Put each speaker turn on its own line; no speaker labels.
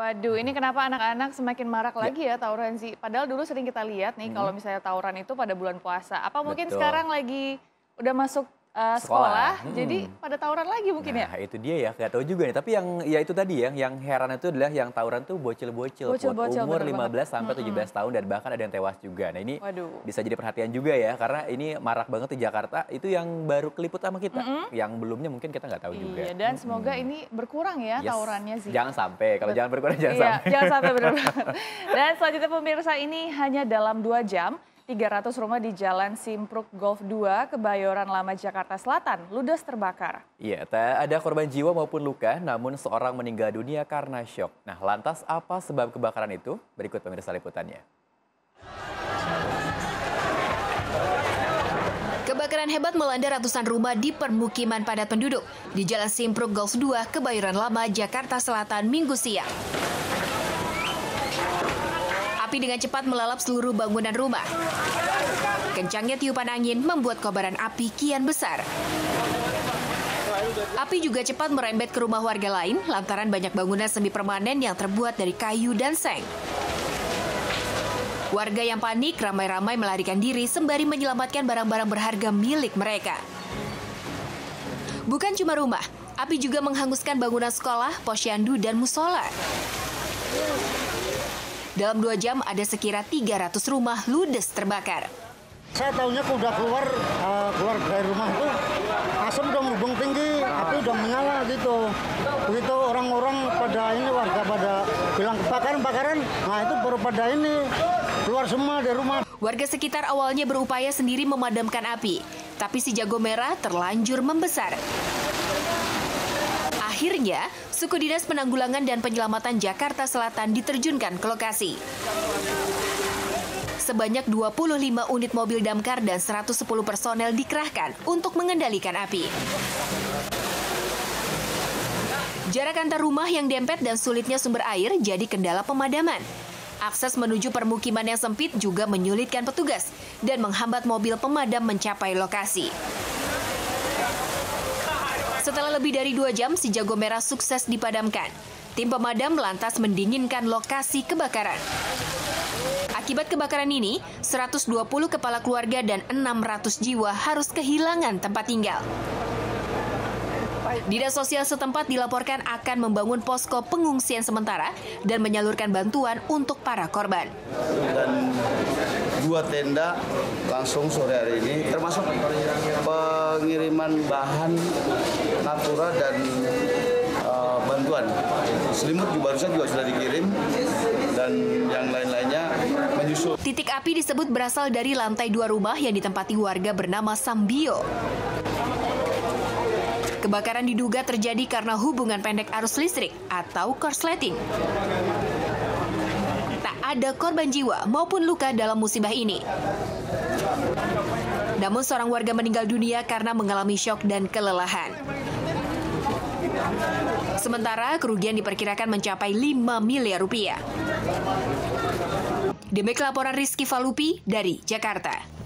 Waduh, ini kenapa anak-anak semakin marak ya. lagi ya tawuran sih? Padahal dulu sering kita lihat nih hmm. kalau misalnya tawuran itu pada bulan puasa. Apa mungkin Betul. sekarang lagi udah masuk uh, sekolah, sekolah. Hmm. jadi pada tawuran lagi mungkin
nah,
ya?
itu dia ya, nggak tahu juga nih. Tapi yang ya itu tadi ya, yang heran itu adalah yang tawuran tuh bocil-bocil, bocil, umur 15 banget. sampai hmm. 17 tahun dan bahkan ada yang tewas juga. Nah ini Waduh. bisa jadi perhatian juga ya, karena ini marak banget di Jakarta. Itu yang baru keliput sama kita, hmm. yang belumnya mungkin kita nggak tahu iya, juga.
dan hmm. semoga ini berkurang ya yes. tawurannya sih.
Jangan sampai, kalau jangan berkurang jangan
iya,
sampai.
Jangan sampai benar-benar. dan selanjutnya pemirsa ini hanya dalam dua jam 300 rumah di Jalan Simpruk Golf 2, Kebayoran Lama, Jakarta Selatan, ludes terbakar.
Iya, tak ada korban jiwa maupun luka, namun seorang meninggal dunia karena syok. Nah, lantas apa sebab kebakaran itu? Berikut pemirsa liputannya.
Kebakaran hebat melanda ratusan rumah di permukiman padat penduduk di Jalan Simpruk Golf 2, Kebayoran Lama, Jakarta Selatan, Minggu siang. Api dengan cepat melalap seluruh bangunan rumah. Kencangnya tiupan angin membuat kobaran api kian besar. Api juga cepat merembet ke rumah warga lain lantaran banyak bangunan semi permanen yang terbuat dari kayu dan seng. Warga yang panik ramai-ramai melarikan diri sembari menyelamatkan barang-barang berharga milik mereka. Bukan cuma rumah, api juga menghanguskan bangunan sekolah, posyandu, dan musola. Dalam dua jam ada sekira 300 rumah ludes terbakar.
Saya tahunya udah keluar uh, keluar dari rumah itu asap udah melubung tinggi, api udah menyala gitu. Begitu orang-orang pada ini warga pada bilang kebakaran, kebakaran, nah itu baru pada ini keluar semua dari rumah.
Warga sekitar awalnya berupaya sendiri memadamkan api, tapi si jago merah terlanjur membesar. Akhirnya, Suku Dinas Penanggulangan dan Penyelamatan Jakarta Selatan diterjunkan ke lokasi. Sebanyak 25 unit mobil damkar dan 110 personel dikerahkan untuk mengendalikan api. Jarak antar rumah yang dempet dan sulitnya sumber air jadi kendala pemadaman. Akses menuju permukiman yang sempit juga menyulitkan petugas dan menghambat mobil pemadam mencapai lokasi. Setelah lebih dari dua jam, si jago merah sukses dipadamkan. Tim pemadam lantas mendinginkan lokasi kebakaran. Akibat kebakaran ini, 120 kepala keluarga dan 600 jiwa harus kehilangan tempat tinggal. Dinas sosial setempat dilaporkan akan membangun posko pengungsian sementara dan menyalurkan bantuan untuk para korban.
Dan dua tenda langsung sore hari ini, termasuk pengiriman bahan natura dan uh, bantuan. Selimut juga barusan juga sudah dikirim dan yang lain-lainnya menyusul.
Titik api disebut berasal dari lantai dua rumah yang ditempati warga bernama Sambio. Kebakaran diduga terjadi karena hubungan pendek arus listrik atau korsleting. Tak ada korban jiwa maupun luka dalam musibah ini. Namun seorang warga meninggal dunia karena mengalami syok dan kelelahan. Sementara kerugian diperkirakan mencapai 5 miliar rupiah. Demikian laporan Rizky Falupi dari Jakarta.